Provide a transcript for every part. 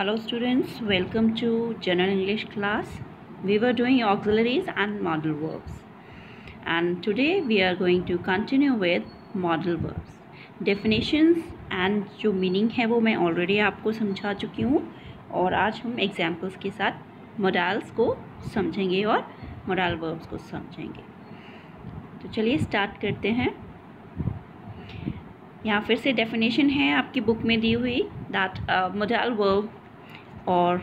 Hello students, welcome to General English class. We were doing auxiliaries and modal verbs. And today we are going to continue with modal verbs. Definitions and जो meaning है वो मैं already आपको समझा चुकी हूँ और आज हम examples के साथ modals को समझेंगे और modal verbs को समझेंगे तो चलिए start करते हैं यहाँ फिर से डेफिनेशन है आपकी बुक में दी हुई that modal verb or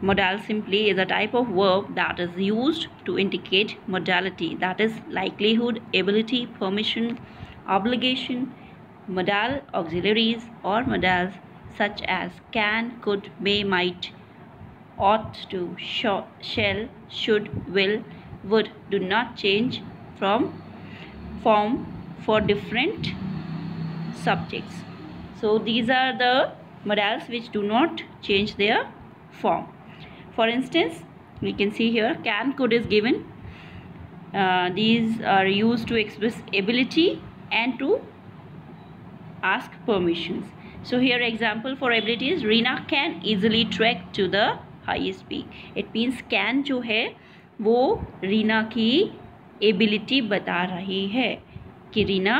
modal simply is a type of verb that is used to indicate modality. That is likelihood ability permission obligation modal auxiliaries or modals such as can could may might ought to shall should will would do not change from form for different subjects. So these are the modals which do not change their form. For instance, we can see here can could is given. Uh, these are used to express ability and to ask permissions. So here example for ability is Rina can easily trek to the highest peak. It means can जो है वो रीना की ability बता रही है कि रीना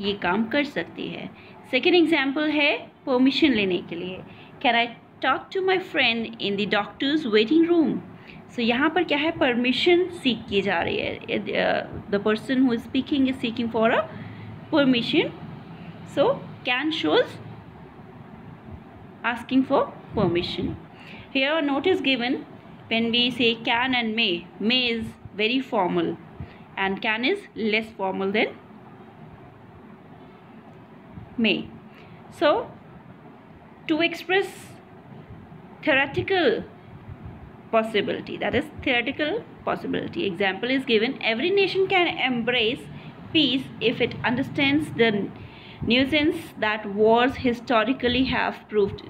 ये काम कर सकती है सेकेंड एग्ज़ाम्पल है परमिशन लेने के लिए can I talk to my friend in the doctor's waiting room so यहाँ पर क्या है परमिशन सीख की जा रही है the person who is speaking is seeking for a permission so can shows asking for permission here a note is given when we say can and may may is very formal and can is less formal than may so to express theoretical possibility that is theoretical possibility example is given every nation can embrace peace if it understands the nuisance that wars historically have proved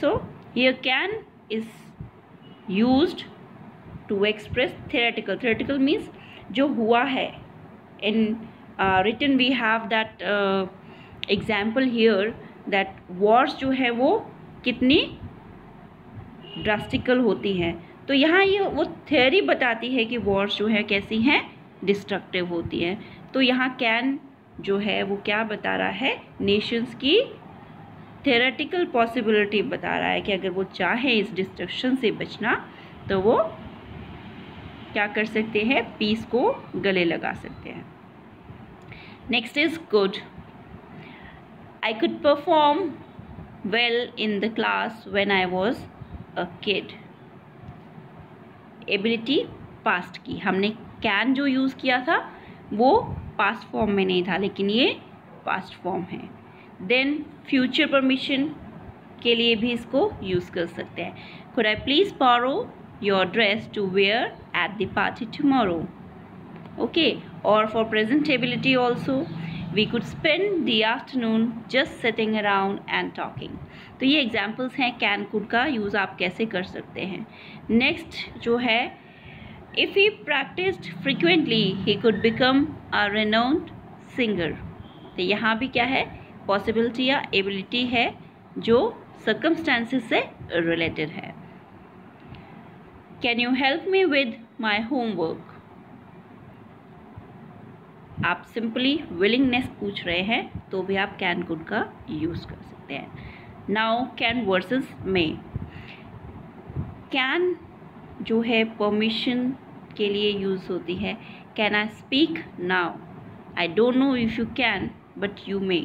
so here can is used to express theoretical theoretical means जो हुआ है in uh, written we have that uh, example here that words जो है वो कितनी drastical होती हैं। तो यहाँ ये वो थ्योरी बताती है कि वॉर्स जो है कैसी हैं? डिस्ट्रक्टिव होती हैं। तो यहाँ कैन जो है वो क्या बता रहा है? नेशंस की थेरेटिकल पॉसिबिलिटी बता रहा है कि अगर वो चाहे इस डिस्ट्रक्शन से बचना तो वो क्या कर सकते हैं? पीस को गले लगा सकते हैं। Next is good I could perform well in the class when I was a kid ability past की। हमने कैन जो यूज़ किया था, वो पास्ट फॉर्म में नहीं था, लेकिन ये पास्ट फॉर्म है। देन फ्यूचर परमिशन के लिए भी इसको यूज़ कर सकते हैं। Could I please borrow your dress to wear at the party tomorrow okay और for presentability also we could spend the afternoon just sitting around and talking तो ये एग्जाम्पल्स हैं कैन कुड का यूज़ आप कैसे कर सकते हैं। नेक्स्ट जो है if he practised frequently he could become a renowned singer तो यहाँ भी क्या है? पॉसिबिलिटी या एबिलिटी है, जो सर्कमस्टांसिस से रिलेटेड है। Can you help me with my homework आप सिंपली विलिंगनेस पूछ रहे हैं तो भी आप कैन कुड का यूज़ कर सकते हैं। नाउ कैन वर्सेस में कैन जो है परमिशन के लिए यूज़ होती है। Can I speak now I don't know if you can but you may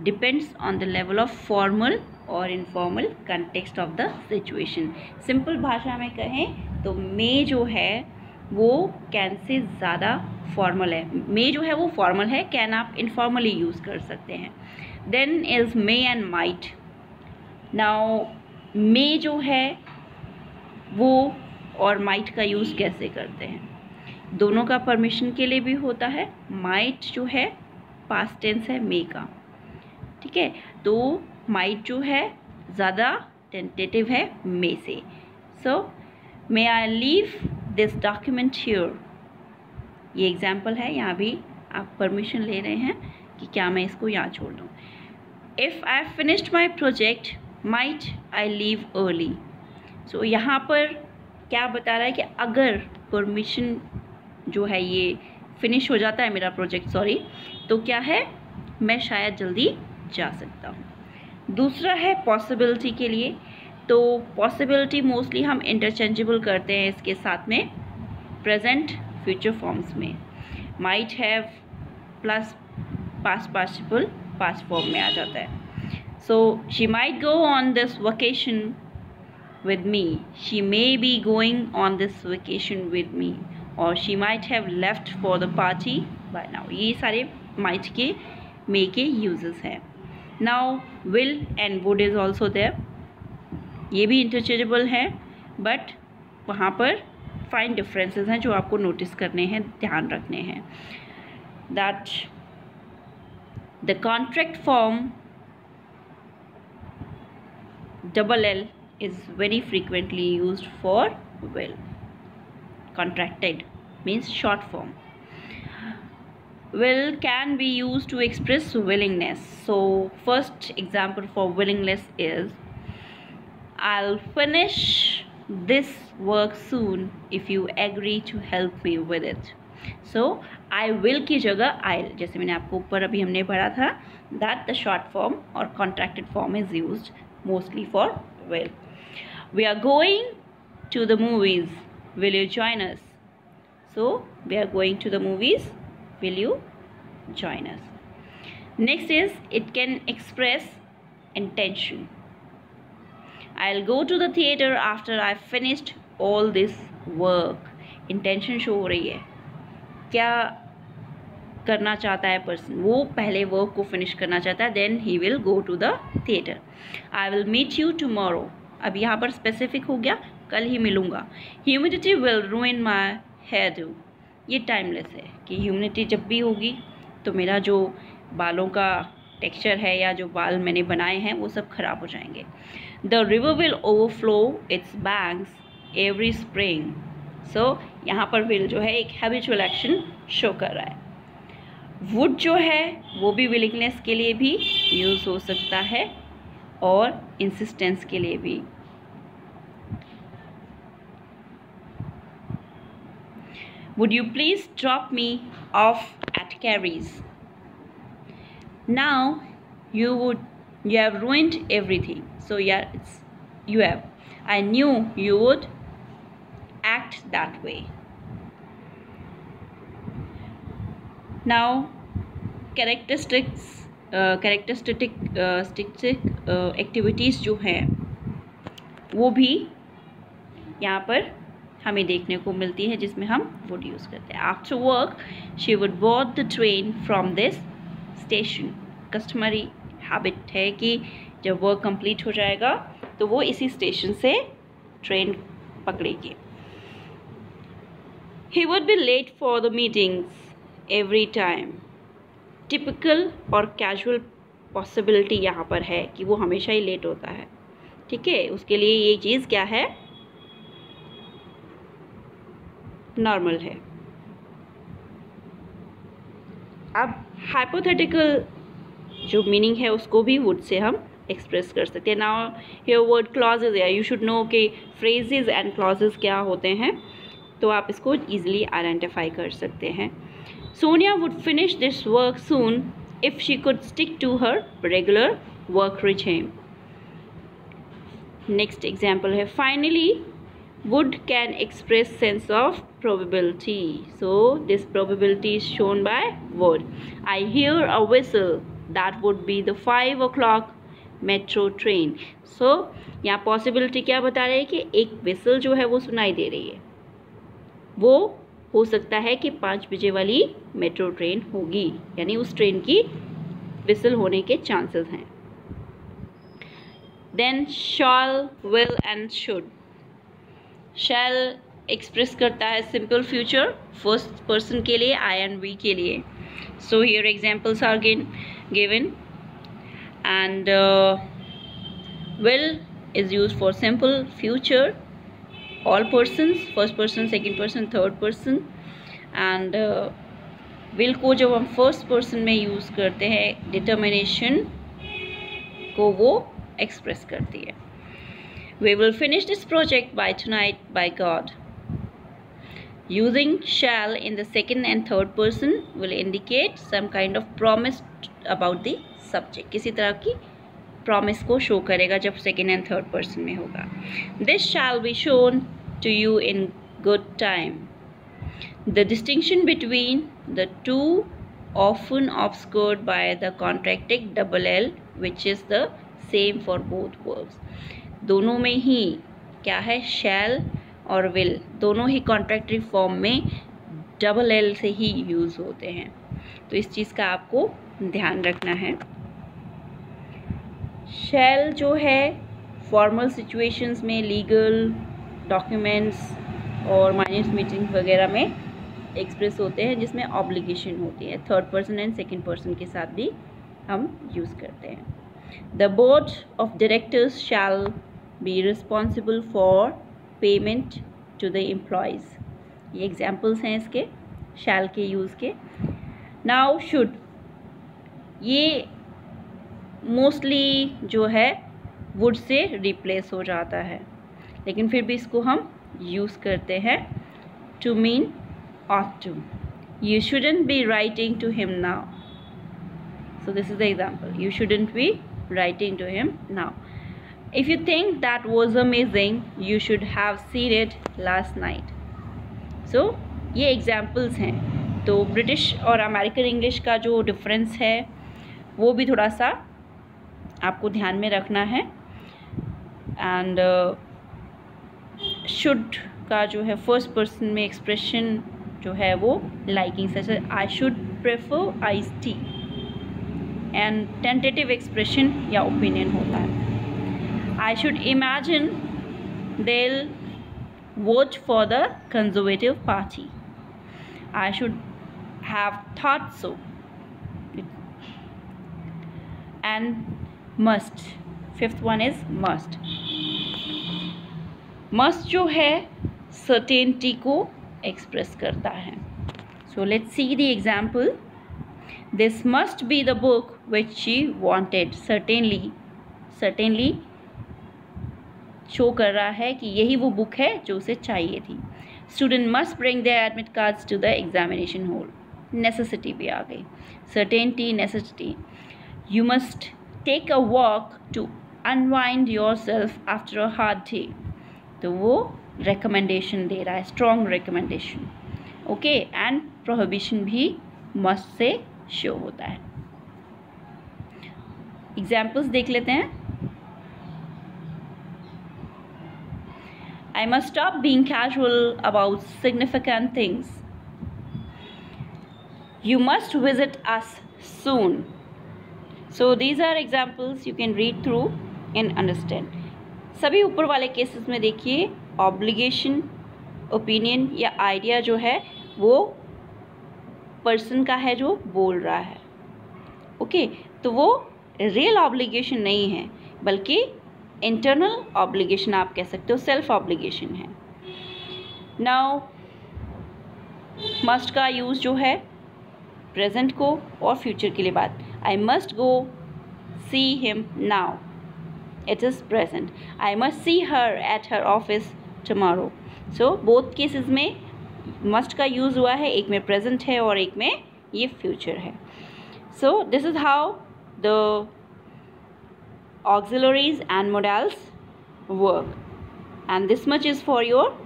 depends on the level of formal और informal context of the situation simple भाषा में कहें तो मे जो है वो कैन से ज़्यादा फॉर्मल है। मे जो है वो फॉर्मल है कैन आप इनफॉर्मली यूज़ कर सकते हैं। Then is may and might now may जो है वो और माइट का यूज़ कैसे करते हैं? दोनों का परमिशन के लिए भी होता है। माइट जो है पास्ट टेंस है मे का। ठीक है? तो माइट जो है, ज़्यादा टेंटेटिव है मे से। So may I leave this document sure ये एग्ज़ाम्पल है, यहाँ भी आप परमिशन ले रहे हैं कि क्या मैं इसको यहाँ छोड़ दूँ। If I finished my project might I leave early so यहाँ पर क्या बता रहा है कि अगर परमिशन जो है ये फिनिश हो जाता है मेरा प्रोजेक्ट सॉरी तो क्या है? मैं शायद जल्दी जा सकता हूँ। दूसरा है पॉसिबिलिटी के लिए। तो पॉसिबिलिटी मोस्टली हम इंटरचेंजेबल करते हैं इसके साथ में प्रेजेंट फ्यूचर फॉर्म्स में। Might have plus past participle past form में आ जाता है। So she might go on this vacation with me she may be going on this vacation with me और she might have left for the party by now ये सारे might के may के uses हैं। Now will and would is also there ये भी इंटरचेजेबल है but वहाँ पर फाइन डिफरेंसेस हैं जो आपको नोटिस करने हैं, ध्यान रखने हैं। That the contract form double L is very frequently use for will contracted means short form will can be use to express willingness so first example for willingness is I'll finish this work soon if you agree to help me with it. So I will की जगह I'll जैसे मैंने आपको ऊपर अभी हमने पढ़ा था that the short form or contracted form is used mostly for will. We are going to the movies. Will you join us? So we are going to the movies. Will you join us? Next is it can express intention. I'll go to the theater after I finished all this work. Intention show हो रही है। क्या करना चाहता है person वो पहले work को फिनिश करना चाहता है then he will go to the theatre I will meet you tomorrow अब यहाँ पर स्पेसिफिक हो गया, कल ही मिलूँगा। Humidity will ruin my hair ये टाइमलेस है कि ह्यूमिडिटी जब भी होगी तो मेरा जो बालों का टेक्सचर है या जो बाल मैंने बनाए हैं, वो सब ख़राब हो जाएँगे। The river will overflow its banks every spring so यहाँ पर विल जो है एक हैबिचुअल एक्शन शो कर रहा है। वुड जो है, वो भी विलिंगनेस के लिए भी यूज़ हो सकता है और इंसिस्टेंस के लिए भी। Would you please drop me off at Carrie's? Now you would you have ruined everything so yeah it's you have i knew you would act that way now characteristics characteristic stick activities जो हैं वो भी यहाँ पर हमें देखने को मिलती है जिसमें हम वुड यूज़ करते हैं after work she would bought the train from this station customary habit है कि जब वर्क कंप्लीट हो जाएगा तो वो इसी स्टेशन से train पकड़ेगी। He would be late for the meetings every time typical और कैजुअल पॉसिबिलिटी यहाँ पर है कि वो हमेशा ही लेट होता है। ठीक है? उसके लिए ये चीज़ क्या है? नॉर्मल है। अब हाइपोथेटिकल जो मीनिंग है, उसको भी वुड से हम एक्सप्रेस कर सकते हैं। नाउ हेयर वर्ड क्लॉजेज या यू शुड नो के फ्रेजेज एंड क्लॉजेज क्या होते हैं। तो आप इसको ईजिली आइडेंटिफाई कर सकते हैं। Sonia would finish this work soon if she could stick to her regular work regime next example है। Finally would can express sense of probability. So, this probability is shown by would i hear a whistle. That would be the five o'clock metro train so यहाँ possibility क्या बता रहे हैं कि एक whistle जो है वो सुनाई दे रही है। वो हो सकता है कि पाँच बजे वाली मेट्रो ट्रेन होगी। यानी उस ट्रेन की विसल होने के चांसेस हैं। Then shall will and should shall express करता है सिंपल फ्यूचर फ़र्स्ट पर्सन के लिए आई एंड वी के लिए. So here examples are again given and will is use for simple future all persons first person, second person third person. And will को जब हम first person में use करते हैं डिटर्मिनेशन को वो एक्सप्रेस करती है. we will finish this project by tonight by god using shall in the second and third person will indicate some kind of promise about the subject किसी तरह की प्रॉमिस को शो करेगा जब सेकेंड एंड थर्ड पर्सन में होगा this shall be shown to you in good time the distinction between the two often obscured by the contracting double L which is the same for both verbs दोनों में ही क्या है? शैल और will दोनों ही contradictory form में double L से ही यूज़ होते हैं। तो इस चीज़ का आपको ध्यान रखना है। शैल जो है फॉर्मल सिचुएशंस में लीगल डॉक्यूमेंट्स और माइनस मीटिंग वगैरह में एक्सप्रेस होते हैं, जिसमें ऑब्लिगेशन होती है। Third person and second person के साथ भी हम यूज़ करते हैं। The board of directors shall be responsible for payment to the employees ये एग्जाम्पल्स हैं इसके शैल के यूज़ के नाउ शुड ये मोस्टली जो है वुड से रिप्लेस हो जाता है लेकिन फिर भी इसको हम यूज़ करते हैं to mean ought to. You shouldn't be writing to him now. So, this is the example. You shouldn't be writing to him now. If you think that was amazing, you should have seen it last night. So ये examples हैं। तो British और American English का जो difference है वो भी थोड़ा सा आपको ध्यान में रखना है। शुड uh, का जो है फ़र्स्ट पर्सन में एक्सप्रेशन जो है वो liking such I should prefer ice tea and tentative expression या ओपिनियन होता है। I should imagine they'll vote for the conservative party I should have thought so and must fifth one is must must जो है certainty को express करता है. So let's see the example this must be the book which she wanted certainly certainly show कर रहा है कि यही वो बुक है जो उसे चाहिए थी student must bring the admit cards to the examination hall necessity भी आ गई certainty necessity you must take a walk to unwind yourself after a hard day तो वो रिकमेंडेशन दे रहा है strong recommendation okay and prohibition भी must से शो होता है. एग्जाम्पल्स देख लेते हैं. I must stop being casual about significant things. You must visit us soon. So these are examples you can read through and understand. सभी ऊपर वाले केसेस में देखिए ऑब्लिगेशन ओपिनियन या आइडिया जो है वो पर्सन का है जो बोल रहा है ओके okay, तो वो रियल ऑब्लिगेशन नहीं है बल्कि इंटरनल ऑब्लिगेशन आप कह सकते हो सेल्फ ऑब्लिगेशन है। नाउ मस्ट का यूज़ जो है प्रेजेंट को और फ्यूचर के लिए बात। I must go see him now it is present I must see her at her office tomorrow so both cases में मस्ट का यूज़ हुआ है, एक में प्रेजेंट है और एक में ये फ्यूचर है। So this is how the auxiliaries and modals work and this much is for your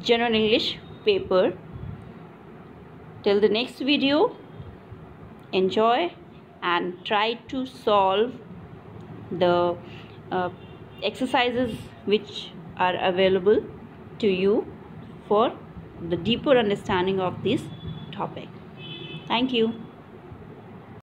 general English paper till the next video enjoy and try to solve the uh, exercises which are available to you for the deeper understanding of this topic. Thank you.